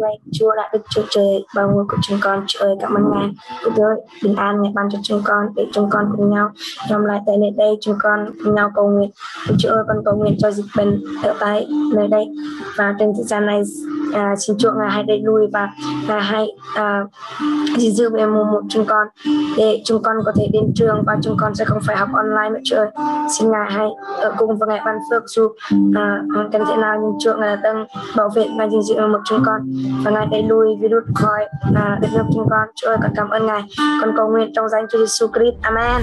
ngày Chúa đã được Chúa trời, bao ngôi của chúng con. Chúa ơi, cảm ơn Ngài. Chúa ơi, bình an Ngài ban cho chúng con, để chúng con cùng nhau nhóm lại tại nơi đây. Chúng con cùng nhau cầu nguyện. Chúa ơi, con cầu nguyện cho dịch bệnh ở tại nơi đây. Và trên thế gian này à, xin Chúa Ngài hãy đẩy lùi và Ngài hãy à, gìn giữ về mùa một chúng con. Để chúng con có thể đến trường và chúng con sẽ không phải học online nữa Chúa xin Ngài hãy ở cùng với Ngài ban phước dù à, cần thế nào nhưng Chúa Ngài đang bảo vệ và gìn giữ một chúng con. Và Ngài đẩy lùi virus khỏi à, đất nước chúng con. Chúa ơi con cảm ơn Ngài. Con cầu nguyện trong danh Chúa Giêsu Christ. Amen.